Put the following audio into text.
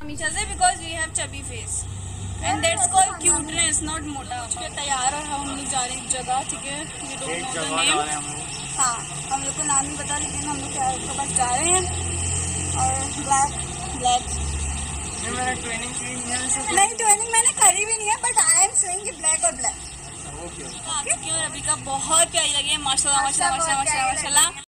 हमेशा से because we have chubby face and that's called cuteness not मोटा. के तैयार और हम लोग जा रहे हैं एक जगह ठीक है? We don't know the name हाँ हम लोग। को नाम नहीं पता लेकिन हम लोग के पास जा रहे हैं। और ब्लैक ब्लैक मैंने ट्रेनिंग की नहीं ट्रेनिंग मैंने करी भी नहीं है बट आई एम सेइंग कि ब्लैक और ब्लैक ओके ओके और अभी का बहुत प्यारी लगी है माशाल्लाह माशाल्लाह अच्छा, माशाल्लाह माशाल्लाह।